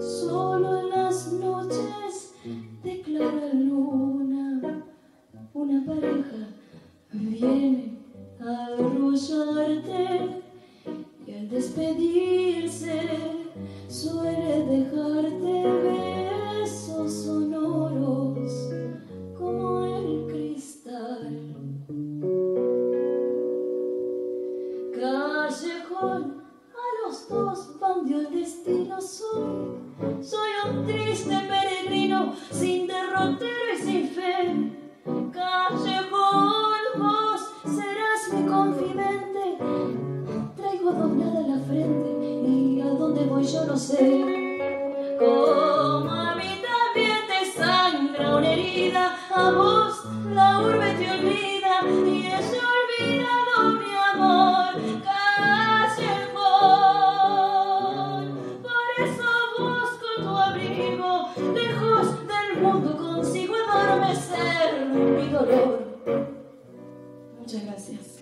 solo en las noches de clara luna una pareja viene a arrullarte y al despedirse suele dejarte besos sonoros como el cristal. Callejón, a los dos van de destino solo soy un triste peregrino, sin derrotero y sin dolor. Muchas gracias.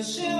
Cause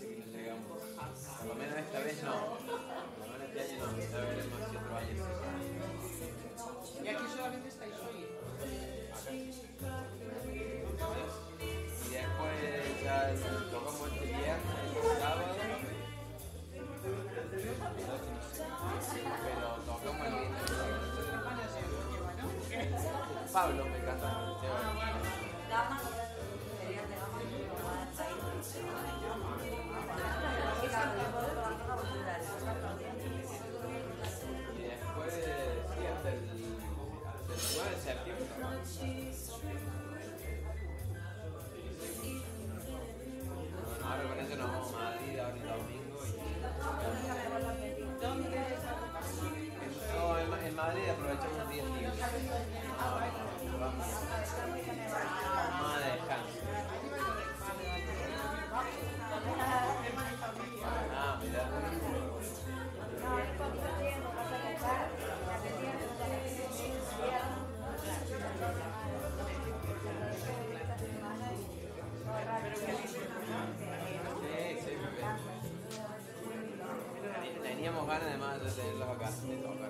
Por lo menos esta vez no. Por lo menos este año no. Ya veremos si otro año se Y aquí solamente estáis hoy. Y después ya tocamos este viernes, el sábado. Pero tocamos el viernes. Pablo. Teníamos ganas además de tenerlos acá.